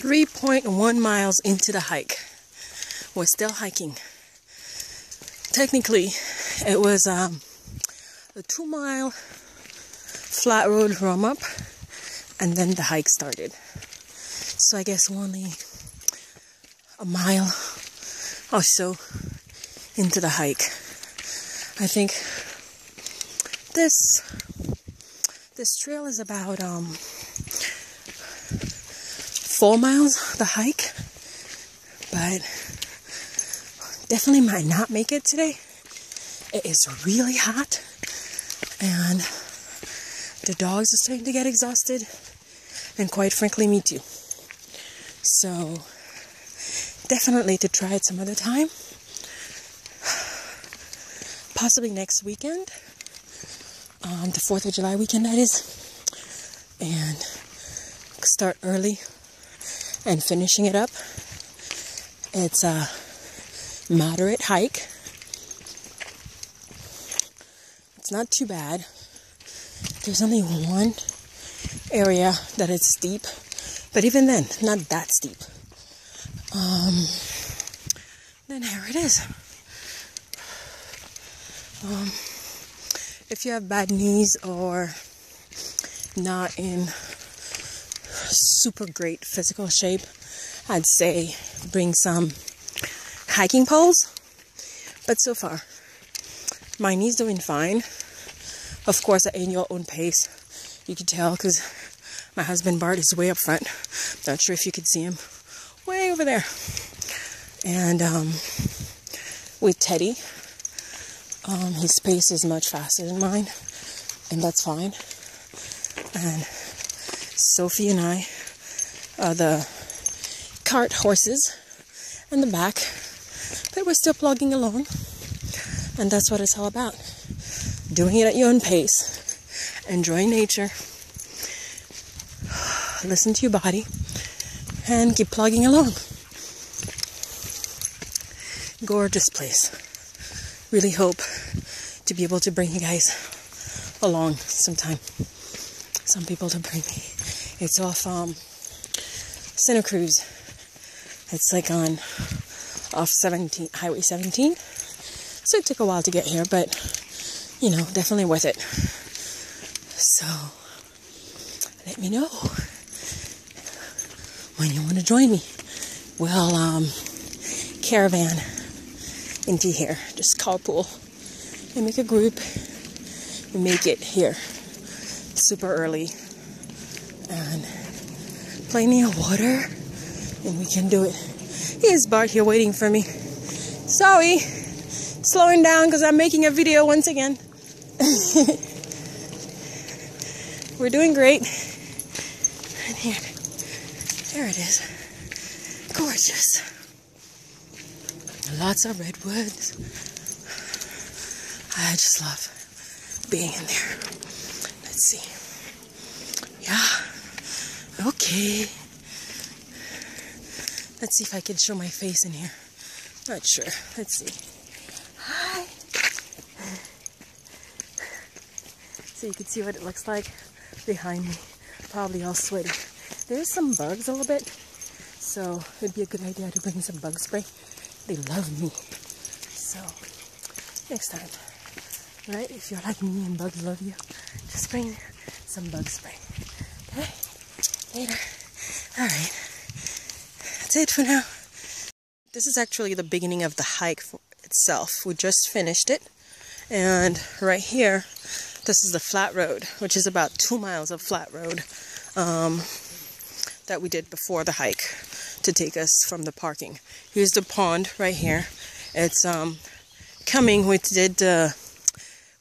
3.1 miles into the hike. We're still hiking. Technically, it was um, a two mile flat road warm up, and then the hike started. So I guess only a mile or so into the hike. I think this this trail is about um, four miles the hike, but definitely might not make it today. It is really hot, and the dogs are starting to get exhausted, and quite frankly, me too. So, definitely to try it some other time. Possibly next weekend, um, the 4th of July weekend, that is, and start early and finishing it up. It's a moderate hike. It's not too bad. There's only one area that is steep, but even then, not that steep. Um, then here it is. Um, if you have bad knees or not in super great physical shape, I'd say bring some hiking poles. But so far, my knees doing fine. Of course, at your own pace. You can tell because my husband Bart is way up front. Not sure if you could see him, way over there. And um, with Teddy, um, his pace is much faster than mine, and that's fine. And Sophie and I are the cart horses in the back, but we're still plugging along, and that's what it's all about. Doing it at your own pace, enjoying nature, listen to your body, and keep plugging along. Gorgeous place. Really hope to be able to bring you guys along sometime. Some people to bring me. It's off um, Santa Cruz. It's like on off 17 Highway 17. So it took a while to get here, but you know, definitely worth it. So let me know when you want to join me. We'll um, caravan into here. Just carpool and make a group and make it here super early and plenty of water and we can do it. Here's Bart here waiting for me. Sorry, slowing down because I'm making a video once again. We're doing great. And here, there it is. Gorgeous. Lots of redwoods. I just love being in there. Let's see. Okay. Let's see if I can show my face in here. Not sure. Let's see. Hi. So you can see what it looks like behind me. Probably all sweaty. There's some bugs a little bit. So it'd be a good idea to bring some bug spray. They love me. So next time, right? If you're like me and bugs love you, just bring some bug spray. Okay? Later. Alright. That's it for now. This is actually the beginning of the hike itself. We just finished it. And right here, this is the flat road, which is about two miles of flat road um, that we did before the hike to take us from the parking. Here's the pond right here. It's um, coming. We did uh,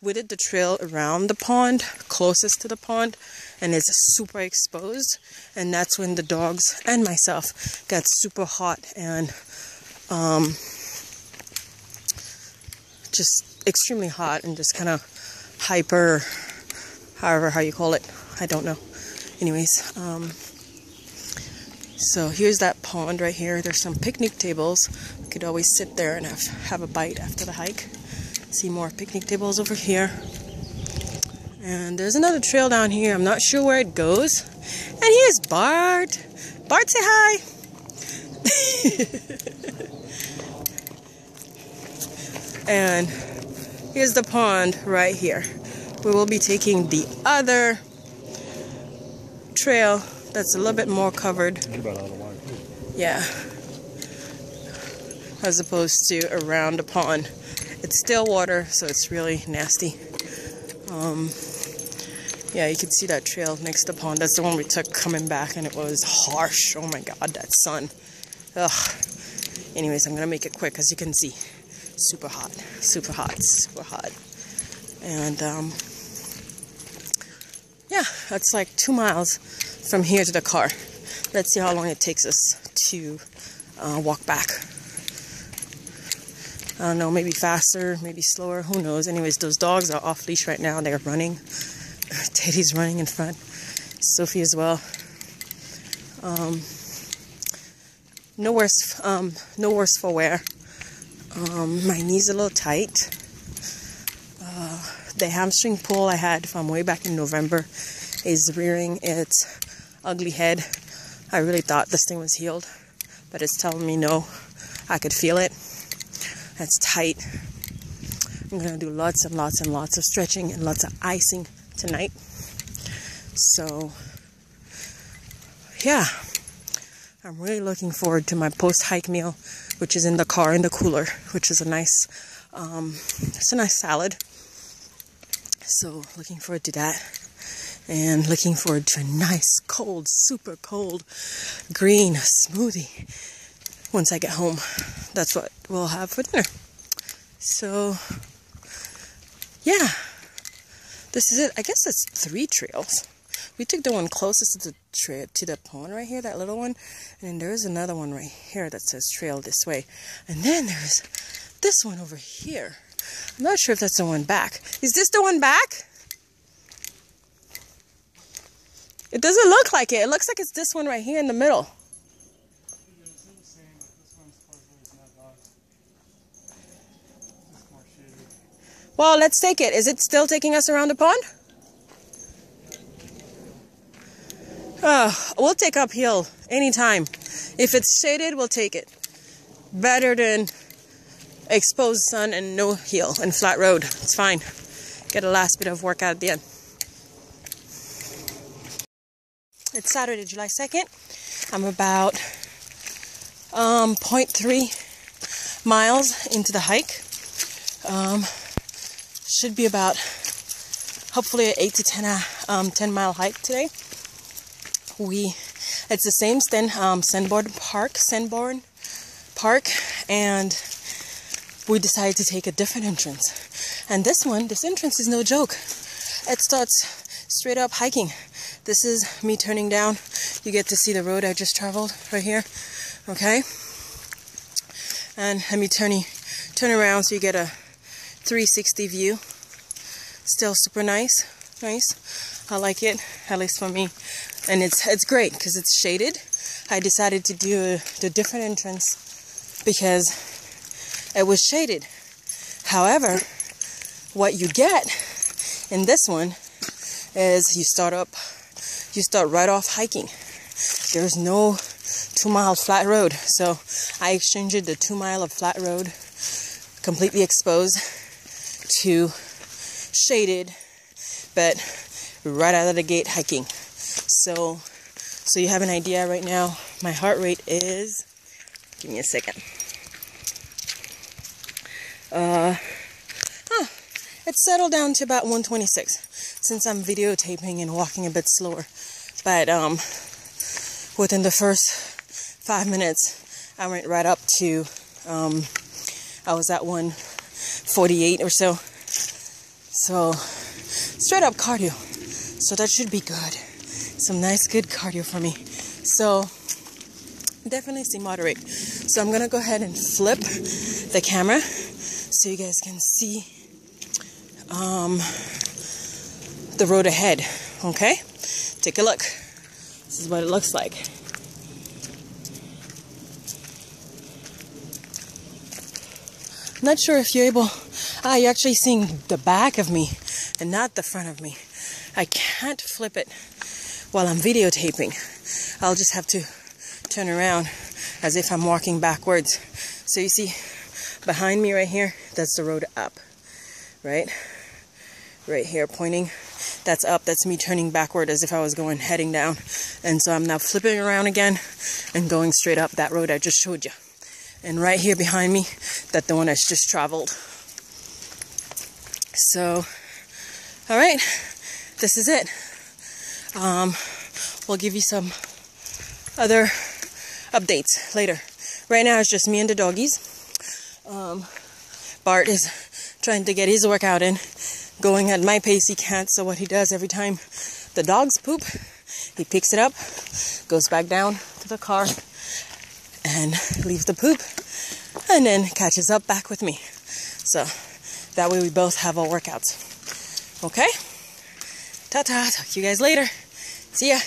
we did the trail around the pond, closest to the pond, and it's super exposed. And that's when the dogs and myself got super hot and um, just extremely hot and just kind of hyper, however how you call it. I don't know. Anyways, um, so here's that pond right here. There's some picnic tables. We could always sit there and have, have a bite after the hike. See more picnic tables over here. And there's another trail down here. I'm not sure where it goes. And here's Bart. Bart, say hi. and here's the pond right here. We will be taking the other trail that's a little bit more covered. Yeah. As opposed to around the pond. It's still water, so it's really nasty. Um, yeah, you can see that trail next to the pond. That's the one we took coming back, and it was harsh. Oh my god, that sun. Ugh. Anyways, I'm gonna make it quick, as you can see. Super hot, super hot, super hot. And um, yeah, that's like two miles from here to the car. Let's see how long it takes us to uh, walk back. I don't know, maybe faster, maybe slower, who knows. Anyways, those dogs are off leash right now. They're running. Teddy's running in front. Sophie as well. Um, no worse, um, no worse for wear. Um, my knee's a little tight. Uh, the hamstring pull I had from way back in November is rearing its ugly head. I really thought this thing was healed, but it's telling me no. I could feel it. It's tight. I'm gonna do lots and lots and lots of stretching and lots of icing tonight. So, yeah, I'm really looking forward to my post hike meal, which is in the car in the cooler, which is a nice, um, it's a nice salad. So, looking forward to that. And looking forward to a nice, cold, super cold green smoothie once I get home. That's what we'll have for dinner. So, yeah, this is it. I guess it's three trails. We took the one closest to the trail to the pond right here, that little one, and then there's another one right here that says trail this way, and then there's this one over here. I'm not sure if that's the one back. Is this the one back? It doesn't look like it. It looks like it's this one right here in the middle. Well, let's take it. Is it still taking us around the pond? Oh, we'll take uphill anytime. If it's shaded, we'll take it. Better than exposed sun and no hill and flat road. It's fine. Get a last bit of workout at the end. It's Saturday, July 2nd. I'm about um, 0.3 miles into the hike. Um, should be about hopefully an 8 to 10, uh, um, 10 mile hike today. We, it's the same Sten, um, Sanborn Park, Sanborn Park, and we decided to take a different entrance. And this one, this entrance is no joke. It starts straight up hiking. This is me turning down. You get to see the road I just traveled right here. Okay? And let me turn, turn around so you get a 360 view. Still super nice, nice. I like it, at least for me. And it's it's great because it's shaded. I decided to do the different entrance because it was shaded. However, what you get in this one is you start up, you start right off hiking. There's no two mile flat road. So I exchanged the two mile of flat road completely exposed to shaded, but right out of the gate hiking. So, so you have an idea right now. My heart rate is. Give me a second. Uh, huh, it's settled down to about 126 since I'm videotaping and walking a bit slower. But um, within the first five minutes, I went right up to. Um, I was at 148 or so. So, straight up cardio. So, that should be good. Some nice, good cardio for me. So, definitely see moderate. So, I'm gonna go ahead and flip the camera so you guys can see um, the road ahead. Okay? Take a look. This is what it looks like. Not sure if you're able. Ah, you're actually seeing the back of me and not the front of me. I can't flip it while I'm videotaping. I'll just have to turn around as if I'm walking backwards. So you see, behind me right here, that's the road up, right? Right here, pointing. That's up. That's me turning backward as if I was going heading down. And so I'm now flipping around again and going straight up that road I just showed you. And right here behind me, that the one that's just traveled. So, all right, this is it. Um, we'll give you some other updates later. Right now it's just me and the doggies. Um, Bart is trying to get his workout in, going at my pace. He can't, so what he does every time the dogs poop, he picks it up, goes back down to the car, and leaves the poop, and then catches up back with me. So that way we both have our workouts. Okay? Ta ta. Talk to you guys later. See ya.